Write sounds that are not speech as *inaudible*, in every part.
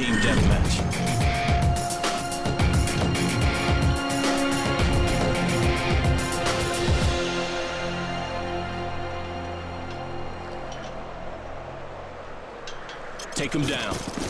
team deathmatch. Take him down.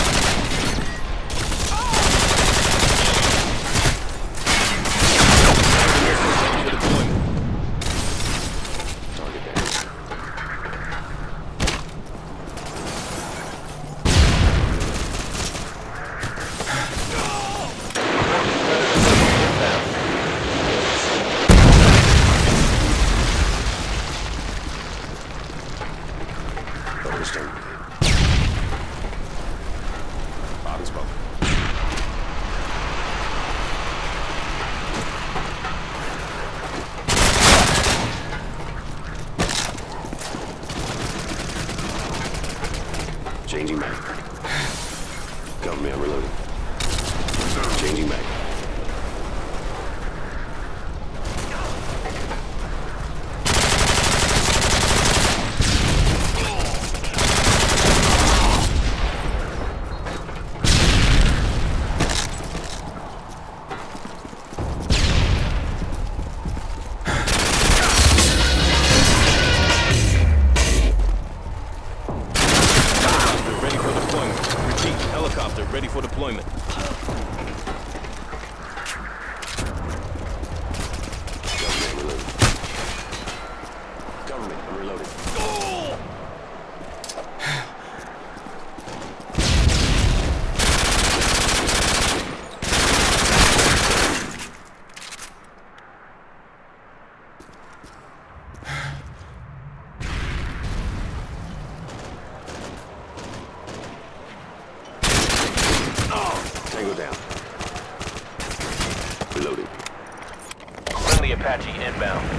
as well. Changing mag. *sighs* Cover me, I'm reloading. Changing mag. Tango down. Reloading. Friendly Apache inbound.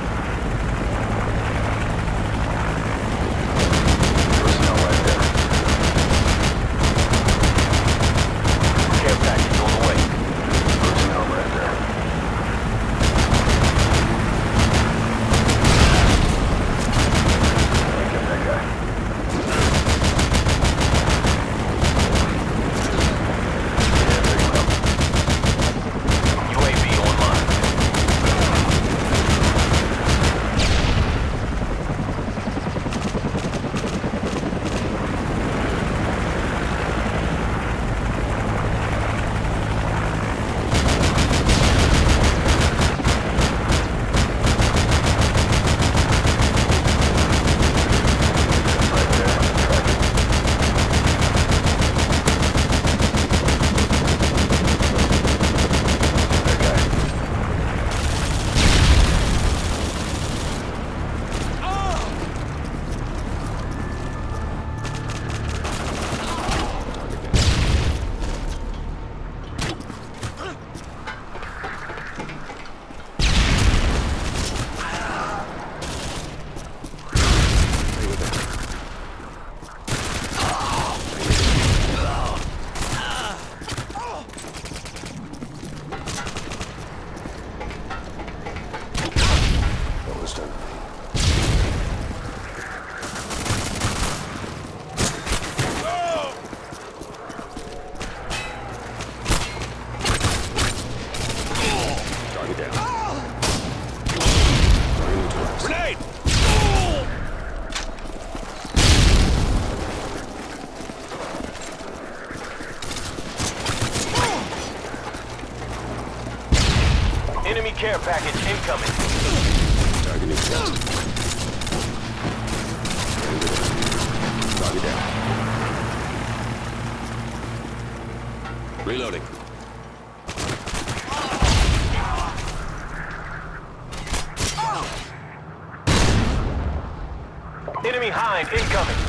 Care package incoming. Target neutralized. Target down. Reloading. Enemy Hind incoming.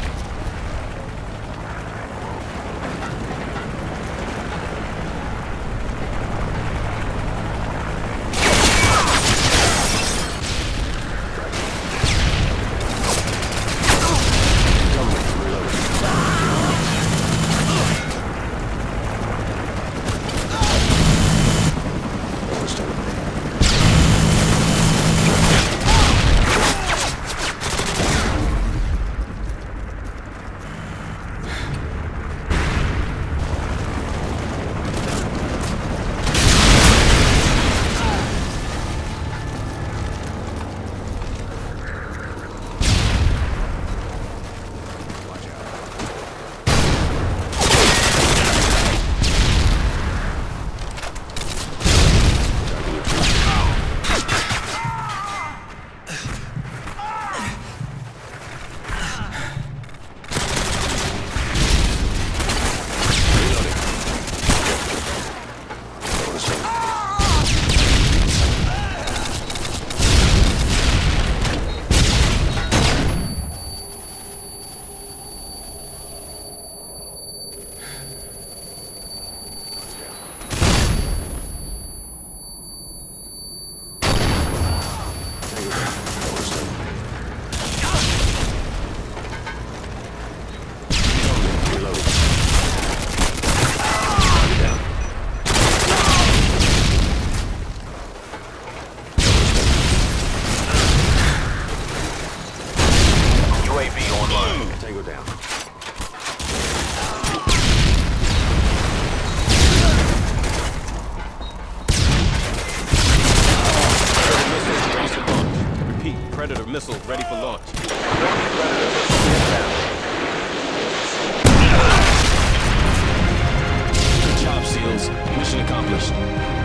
Good